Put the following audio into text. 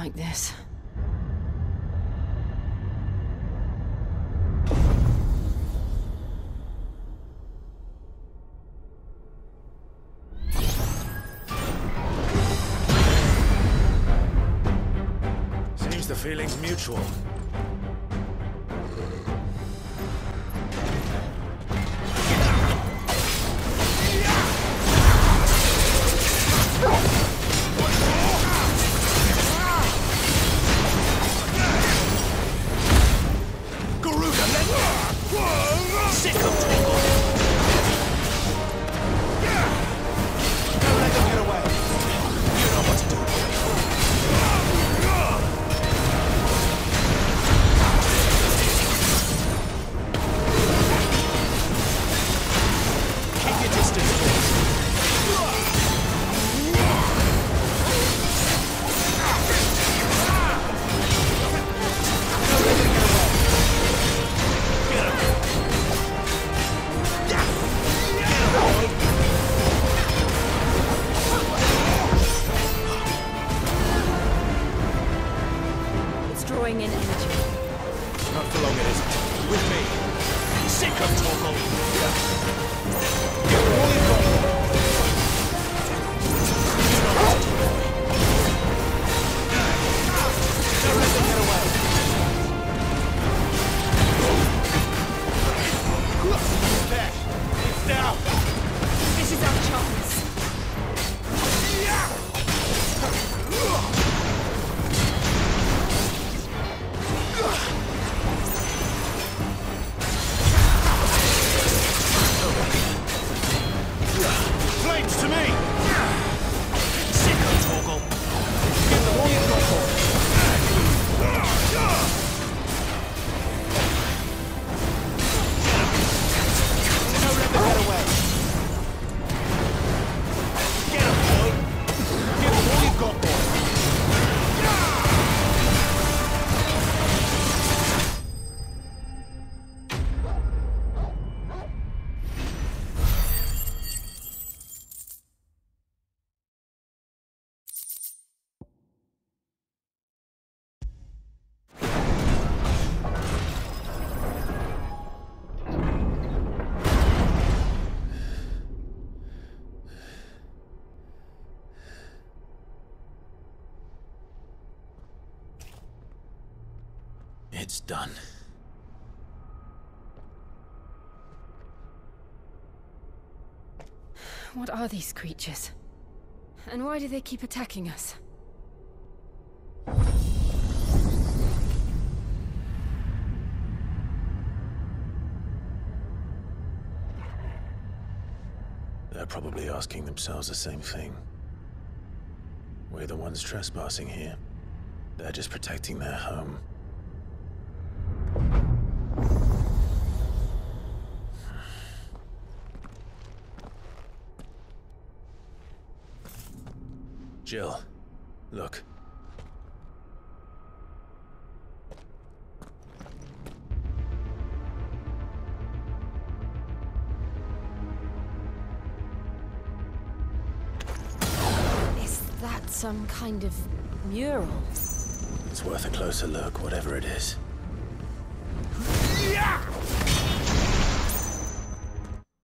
like this. Seems the feeling's mutual. Drawing in energy. Not for long it isn't. With me. Sick of Torgal! It's done. What are these creatures? And why do they keep attacking us? They're probably asking themselves the same thing. We're the ones trespassing here. They're just protecting their home. Jill, look. Is that some kind of mural? It's worth a closer look, whatever it is. Yeah!